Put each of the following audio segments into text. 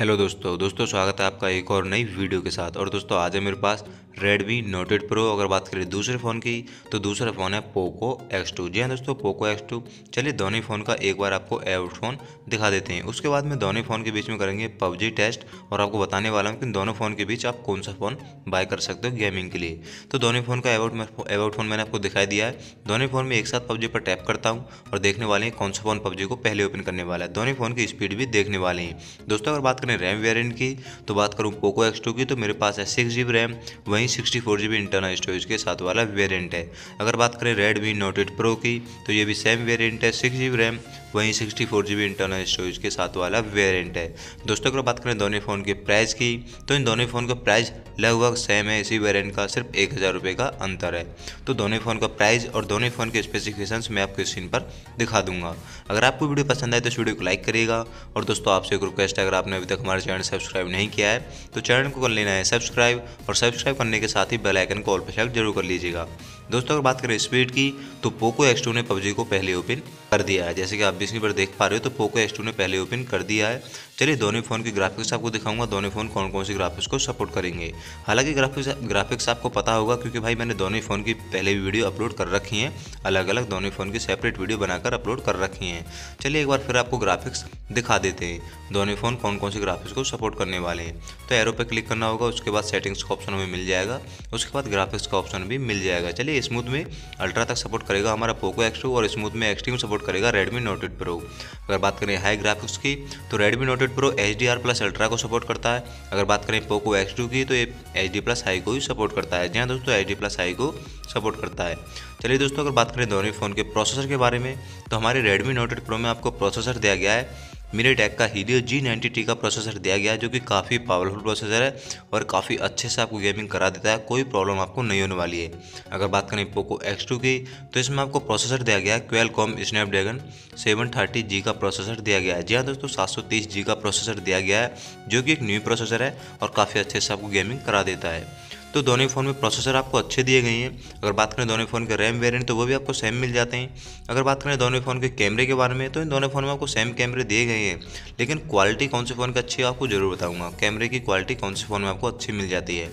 Hello दोस्तों दोस्तों स्वागत है आपका एक और नई वीडियो के साथ। और दोस्तों, आज है मेरे पास Note 8 Pro अगर बात करें दूसरे फ़ोन की तो दूसरा फ़ोन है Poco X2 जी हाँ दोस्तों, Poco X2 चलिए दोनों फ़ोन का एक बार आपको एवट फ़ोन दिखा देते हैं। उसके बाद में दोनों फ़ोन के बीच में करेंगे पबजी टेस्ट और आपको बताने वाला हूँ कि दोनों फ़ोन के बीच आप कौन सा फ़ोन बाय कर सकते हो गेमिंग के लिए। तो दोनों फ़ोन का एवट एवट फ़ोन मैंने आपको दिखाई दिया है। दोनों फ़ोन में एक साथ पबजी पर टैप करता हूँ और देखने वाले हैं कौन सा फ़ोन पबजी को पहले ओपन करने वाला है। दोनों फ़ोन की स्पीड भी देखने वाले हैं। दोस्तों, अगर बात करें रैम वेरियंट की तो बात करूँ पोको एक्स की तो मेरे पास है सिक्स रैम वहीं sixty four G internal storage के साथ वाला वेरिएंट है। अगर बात करें रेडमी नोट एट प्रो की तो ये भी सेम वेरिएंट है सिक्स जी रैम वहीं sixty four G B internal storage के साथ वाला वेरिएंट है। दोस्तों, अगर बात करें दोनों फ़ोन के प्राइस की तो इन दोनों फ़ोन का प्राइस लगभग सेम है, इसी वेरिएंट का सिर्फ़ एक हज़ार रुपये का अंतर है। तो दोनों फ़ोन का प्राइस और दोनों फ़ोन के स्पेसिफिकेशंस मैं आपको स्क्रीन पर दिखा दूँगा। अगर आपको वीडियो पसंद आए तो इस वीडियो को लाइक करिएगा। और दोस्तों, आपसे एक रिक्वेस्ट है, अगर आपने अभी तक हमारे चैनल सब्सक्राइब नहीं किया है तो चैनल को कर लेना है सब्सक्राइब और सब्सक्राइब करने के साथ ही बेलाइकन को ऑल पर सेलेक्ट ज़रूर कर लीजिएगा। दोस्तों, अगर बात करें स्पीड की तो पोको एक्स ने पबजी को पहले ओपन कर दिया है। जैसे कि आप भी पर देख पा रहे हो तो पोको एक्स ने पहले ओपन कर दिया है। चलिए दोनों फ़ोन की ग्राफिक्स आपको दिखाऊँगा। दोनों फ़ोन कौन कौन सी ग्राफिक्स को सपोर्ट करेंगे। हालाँकि ग्राफिक्स ग्राफिक्स आपको पता होगा, क्योंकि भाई मैंने दोनों फ़ोन की पहले भी वीडियो अपलोड कर रखी हैं। अलग अलग दोनों फ़ोन की सेपरेट वीडियो बनाकर अपलोड कर रखी हैं। चलिए, एक बार फिर आपको ग्राफिक्स दिखा देते हैं। दोनों फ़ोन कौन कौन सी ग्राफिक्स को सपोर्ट करने वाले हैं। तो एरो पर क्लिक करना होगा, उसके बाद सेटिंग्स का ऑप्शन हमें मिल जाएगा। उसके बाद ग्राफिक्स का ऑप्शन भी मिल जाएगा। चलिए स्मूथ में अल्ट्रा तक सपोर्ट करेगा, हमारा पोको एक्स और स्मूथ में एक्सट्रीम सपोर्ट करेगा रेडमी नोट एट प्रो अगर बात करें हाई ग्राफिक्स की तो Redmi Note eight Pro H D R plus ultra को सपोर्ट करता है। अगर बात करें पोको एक्स टू की तो ये एच डी प्लस हाई को ही सपोर्ट करता है। जहाँ दोस्तों एच डी प्लस हाई को सपोर्ट करता है। चलिए दोस्तों, अगर बात करें दोनों फ़ोन के प्रोसेसर के बारे में तो हमारे रेडमी नोट एट प्रो में आपको प्रोसेसर दिया गया है। मेरे टैक का हीलियो जी नाइन्टी का प्रोसेसर दिया गया है, जो कि काफ़ी पावरफुल प्रोसेसर है और काफ़ी अच्छे से आपको गेमिंग करा देता है, कोई प्रॉब्लम आपको नहीं होने वाली है। अगर बात करें पोको एक्स टू की तो इसमें आपको प्रोसेसर दिया गया है Qualcomm Snapdragon seven thirty G का प्रोसेसर दिया गया है। जी हाँ दोस्तों, सात सौ तीस जी का प्रोसेसर दिया गया है, जो कि एक न्यू प्रोसेसर है और काफ़ी अच्छे से आपको गेमिंग करा देता है। तो दोनों फ़ोन में प्रोसेसर आपको अच्छे दिए गए हैं। अगर बात करें दोनों फ़ोन के रैम वेरियंट तो वो भी आपको सेम मिल जाते हैं। अगर बात करें दोनों फ़ोन के कैमरे के बारे में तो इन दोनों फ़ोन में आपको सेम कैमरे दिए गए हैं। लेकिन क्वालिटी कौन से फ़ोन की अच्छी है, आपको ज़रूर बताऊँगा। कैमरे की क्वालिटी कौन से फ़ोन में आपको अच्छी मिल जाती है।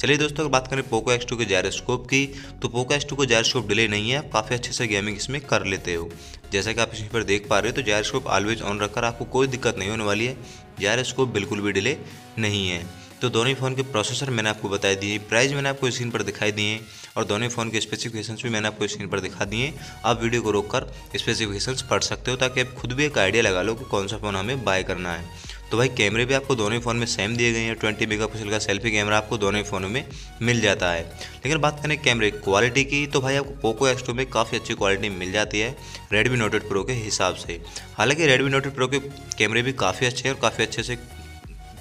चलिए दोस्तों, अगर बात करें पोको एक्स टू के जायरोस्कोप की तो पोको एक्स टू को जायरोस्कोप डिले नहीं है। आप काफ़ी अच्छे से गेमिंग इसमें कर लेते हो। जैसा कि आप इस पर देख पा रहे हो तो जायरोस्कोप ऑलवेज ऑन रखकर आपको कोई दिक्कत नहीं होने वाली है। जायरोस्कोप बिल्कुल भी डिले नहीं है। तो दोनों ही फ़ोन के प्रोसेसर मैंने आपको बता दिए प्राइस मैंने आपको स्क्रीन पर दिखाई दिए और दोनों ही फ़ोन के स्पेसिफिकेशंस भी मैंने आपको स्क्रीन पर दिखा दिए आप वीडियो को रोक कर स्पेसिफिकेशंस पढ़ सकते हो ताकि आप खुद भी एक आइडिया लगा लो कि कौन सा फ़ोन हमें बाय करना है। तो भाई कैमरे भी आपको दोनों ही फ़ोन में सेम दिए गए हैं। ट्वेंटी मेगापिक्सल का सेल्फी कैमरा आपको दोनों ही फ़ोनों में मिल जाता है। लेकिन बात करें कैमरे क्वालिटी की तो भाई आपको पोको एक्स में काफ़ी अच्छी क्वालिटी मिल जाती है रेडमी नोटेड प्रो के हिसाब से। हालाँकि रेडमी नोटेड प्रो के कैमरे भी काफ़ी अच्छे हैं और काफ़ी अच्छे से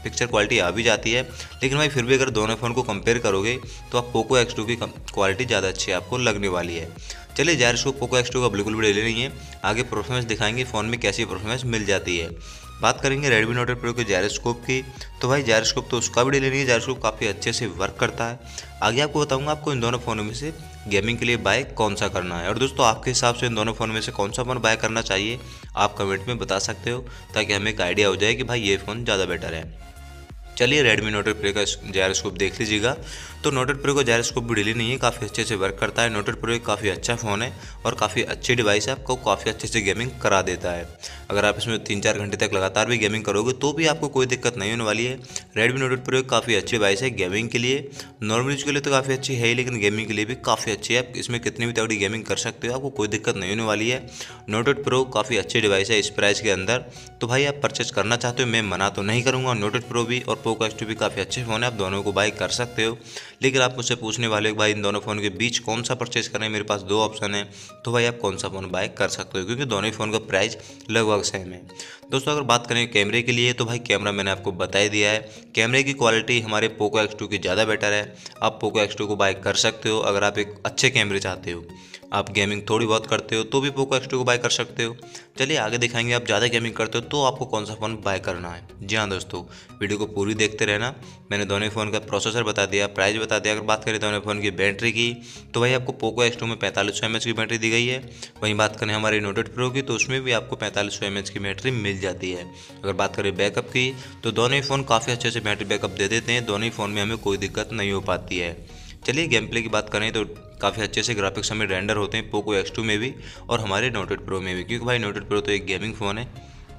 पिक्चर क्वालिटी आ भी जाती है। लेकिन भाई, फिर भी अगर दोनों फ़ोन को कंपेयर करोगे तो आप पोको एक्स की क्वालिटी ज़्यादा अच्छी आपको लगने वाली है। चलिए जार इसको पोको एक्स का बिल्कुल भी ले नहीं है। आगे परफॉर्मेंस दिखाएँगे फ़ोन में कैसी परफॉर्मेंस मिल जाती है। बात करेंगे रेडमी नोट प्रो के जायरोस्कोप की। तो भाई जायरोस्कोप तो उसका भी डिले नहीं है। जायरोस्कोप काफ़ी अच्छे से वर्क करता है। आगे आपको बताऊँगा, आपको इन दोनों फ़ोनों में से गेमिंग के लिए बाय कौन सा करना है। और दोस्तों, आपके हिसाब से इन दोनों फ़ोन में से कौन सा फ़ोन बाय करना चाहिए, आप कमेंट में बता सकते हो, ताकि हमें एक आइडिया हो जाए कि भाई, ये फ़ोन ज़्यादा बेटर है। चलिए रेडमी नोटेड प्रो का जायरोस्कोप देख लीजिएगा। तो नोटेड प्रो का जायरोस्कोप भी डिले नहीं है, काफ़ी अच्छे से वर्क करता है। नोटेड प्रो एक काफ़ी अच्छा फ़ोन है और काफ़ी अच्छी डिवाइस है, आपको काफ़ी अच्छे से गेमिंग करा देता है। अगर आप इसमें तीन चार घंटे तक लगातार भी गेमिंग करोगे तो भी आपको कोई दिक्कत नहीं होने वाली है। रेडमी नोटेड प्रो एक काफ़ी अच्छी डिवाइस है गेमिंग के लिए। नॉर्मल यूज़ के लिए तो काफ़ी अच्छी है ही, लेकिन गेमिंग के लिए भी काफ़ी अच्छी है। आप इसमें कितनी भी तगड़ी गेमिंग कर सकते हो, आपको कोई दिक्कत नहीं होने वाली है। नोटेड प्रो काफ़ी अच्छी डिवाइस है इस प्राइस के अंदर। तो भाई आप परचेज करना चाहते हो, मैं मना तो नहीं करूँगा। नोटेड प्रो भी और पोको एक्स भी काफ़ी अच्छे फ़ोन है, आप दोनों को बाई कर सकते हो। लेकिन आप मुझसे पूछने वाले हो भाई इन दोनों फ़ोन के बीच कौन सा परचेज करें मेरे पास दो ऑप्शन है तो भाई आप कौन सा फ़ोन बाई कर सकते हो? क्योंकि दोनों ही फ़ोन का प्राइस लगभग सेम है। दोस्तों, अगर बात करें कैमरे के लिए तो भाई कैमरा मैंने आपको बता ही दिया है। कैमरे की क्वालिटी हमारे पोको एक्स टू की ज़्यादा बेटर है। आप पोको एक्स टू को बाय कर सकते हो, अगर आप एक अच्छे कैमरे चाहते हो। आप गेमिंग थोड़ी बहुत करते हो तो भी पोको एक्स को बाय कर सकते हो। चलिए आगे दिखाएँगे, आप ज़्यादा गेमिंग करते हो तो आपको कौन सा फ़ोन बाय करना है? जी हाँ दोस्तों वीडियो को पूरी देखते रहना। मैंने दोनों फ़ोन का प्रोसेसर बता दिया प्राइस बता दिया। अगर बात करें दोनों फ़ोन की बैटरी की तो भाई आपको पोको एक्स में पैंतालीस सौ की बैटरी दी गई है। वहीं बात करें हमारी नोटेड प्रो की तो उसमें भी आपको पैंतालीस सौ की बैटरी मिल जाती है। अगर बात करें बैकअप की तो दोनों ही फ़ोन काफ़ी अच्छे से बैटरी बैकअप दे देते हैं। दोनों ही फ़ोन में हमें कोई दिक्कत नहीं हो पाती है। चलिए गेम प्ले की बात करें तो काफ़ी अच्छे से ग्राफिक्स हमें रेंडर होते हैं पोको एक्स में भी और हमारे नोटेड प्रो में भी। क्योंकि भाई नोटेड प्रो तो एक गेमिंग फ़ोन है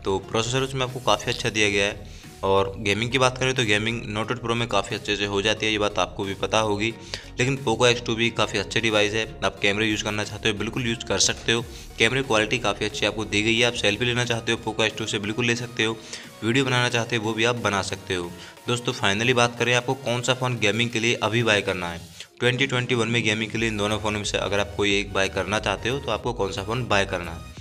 तो प्रोसेसर उसमें आपको काफ़ी अच्छा दिया गया है। और गेमिंग की बात करें तो गेमिंग नोटेड प्रो में काफ़ी अच्छे से हो जाती है, ये बात आपको भी पता होगी। लेकिन पोको एक्स टू भी काफ़ी अच्छे डिवाइस है, आप कैमरे यूज़ करना चाहते हो, बिल्कुल यूज़ कर सकते हो। कैमरे क्वालिटी काफ़ी अच्छी आपको दी गई है, आप सेल्फी लेना चाहते हो पोको एक्स टू से बिल्कुल ले सकते हो। वीडियो बनाना चाहते हो, वो भी आप बना सकते हो। दोस्तों फाइनली बात करें आपको कौन सा फ़ोन गेमिंग के लिए अभी बाय करना है। 2021 में गेमिंग के लिए इन दोनों फ़ोनों में से अगर आप कोई एक बाय करना चाहते हो तो आपको कौन सा फ़ोन बाय करना है?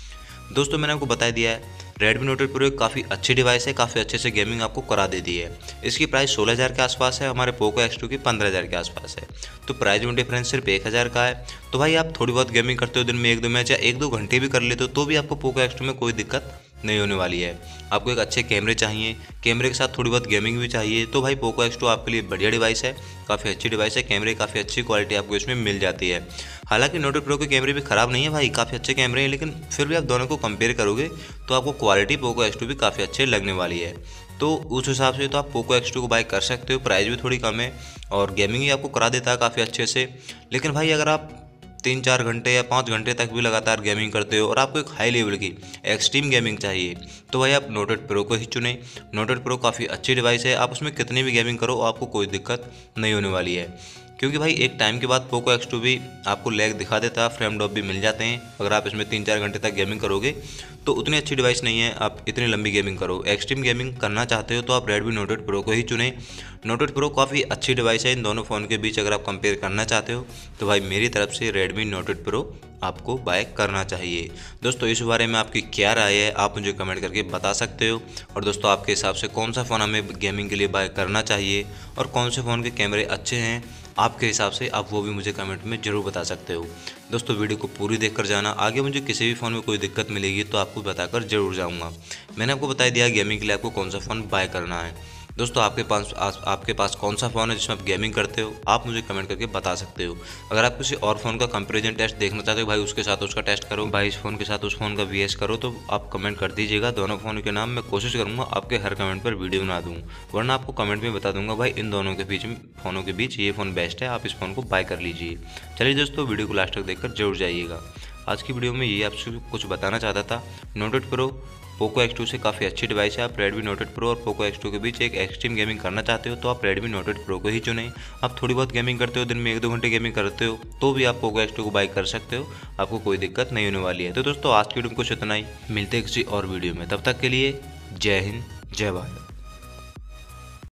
दोस्तों, मैंने आपको बता दिया है रेडमी नोट प्रो एक काफ़ी अच्छी डिवाइस है, काफ़ी अच्छे से गेमिंग आपको करा देती है। इसकी प्राइस सोलह हज़ार के आसपास है, हमारे पोको एक्स टू की पंद्रह हज़ार के आसपास है। तो प्राइस में डिफरेंस सिर्फ़ एक हज़ार का है। तो भाई, आप थोड़ी बहुत गेमिंग करते हो दिन में एक दो मैच या एक दो घंटे भी कर लेते हो तो भी आपको पोको एक्स टू में कोई दिक्कत नहीं होने वाली है। आपको एक अच्छे कैमरे चाहिए, कैमरे के साथ थोड़ी बहुत गेमिंग भी चाहिए। तो भाई पोको एक्स टू आपके लिए बढ़िया डिवाइस है, काफ़ी अच्छी डिवाइस है, कैमरे काफ़ी अच्छी क्वालिटी आपको इसमें मिल जाती है। हालाँकि नोटो प्रो के कैमरे भी ख़राब नहीं है भाई, काफ़ी अच्छे कैमरे हैं, लेकिन फिर भी आप दोनों को कंपेयर करोगे तो आपको क्वालिटी पोको एक्स भी काफ़ी अच्छे लगने वाली है। तो उस हिसाब से तो आप पोको एक्स को बाय कर सकते हो प्राइस भी थोड़ी कम है, और गेमिंग भी आपको करा देता है काफ़ी अच्छे से। लेकिन भाई अगर आप तीन चार घंटे या पाँच घंटे तक भी लगातार गेमिंग करते हो और आपको एक हाई लेवल की एक्सट्रीम गेमिंग चाहिए। तो भाई आप नोटेड प्रो को ही चुने। नोटेड प्रो काफ़ी अच्छी डिवाइस है। आप उसमें कितनी भी गेमिंग करो, आपको कोई दिक्कत नहीं होने वाली है। क्योंकि भाई एक टाइम के बाद पोको एक्स टू भी आपको लैग दिखा देता है फ्रेम ड्रॉप भी मिल जाते हैं। अगर आप इसमें तीन चार घंटे तक गेमिंग करोगे तो उतनी अच्छी डिवाइस नहीं है, आप इतनी लंबी गेमिंग करो। एक्सट्रीम गेमिंग करना चाहते हो तो आप रेडमी नोटेड प्रो को ही चुने। नोटेड प्रो काफ़ी अच्छी डिवाइस है, इन दोनों फ़ोन के बीच अगर आप कंपेयर करना चाहते हो तो भाई मेरी तरफ़ से रेडमी नोटेड प्रो आपको बाय करना चाहिए। दोस्तों, इस बारे में आपकी क्या राय है, आप मुझे कमेंट करके बता सकते हो। और दोस्तों, आपके हिसाब से कौन सा फ़ोन हमें गेमिंग के लिए बाय करना चाहिए? और कौन से फ़ोन के कैमरे अच्छे हैं? आपके हिसाब से आप वो भी मुझे कमेंट में ज़रूर बता सकते हो। दोस्तों, वीडियो को पूरी देख कर जाना। आगे मुझे किसी भी फ़ोन में कोई दिक्कत मिलेगी तो आपको बताकर ज़रूर जाऊँगा। मैंने आपको बताया दिया गेमिंग के लिए आपको कौन सा फ़ोन बाय करना है। दोस्तों, आपके पास आपके पास कौन सा फ़ोन है जिसमें आप गेमिंग करते हो? आप मुझे कमेंट करके बता सकते हो। अगर आप किसी और फ़ोन का कंपेरिजन टेस्ट देखना चाहते हो, भाई उसके साथ उसका टेस्ट करो, भाई इस फ़ोन के साथ उस फ़ोन का वी करो तो आप कमेंट कर दीजिएगा। दोनों फ़ोन के नाम मैं कोशिश करूँगा आपके हर कमेंट पर वीडियो बना दूँ। वरना आपको कमेंट में बता दूँगा, भाई इन दोनों के बीच में फ़ोनों के बीच ये फ़ोन बेस्ट है, आप इस फ़ोन को बाय कर लीजिए। चलिए दोस्तों वीडियो को लास्ट तक देखकर ज़रूर जाइएगा। आज की वीडियो में ये आपसे कुछ बताना चाहता था। Note eight Pro Poco X two से काफ़ी अच्छी डिवाइस है। आप रेडमी नोट एट प्रो और पोको एक्स टू के बीच एक एक्सट्रीम गेमिंग करना चाहते हो तो आप रेडमी नोट एट प्रो को ही चुनें। आप थोड़ी बहुत गेमिंग करते हो, दिन में एक दो घंटे गेमिंग करते हो तो भी आप पोको एक्स टू को बाई कर सकते हो। आपको कोई दिक्कत नहीं होने वाली है। तो दोस्तों, आज की वीडियो में कुछ इतना ही। मिलते किसी और वीडियो में। तब तक के लिए जय हिंद, जय भारत।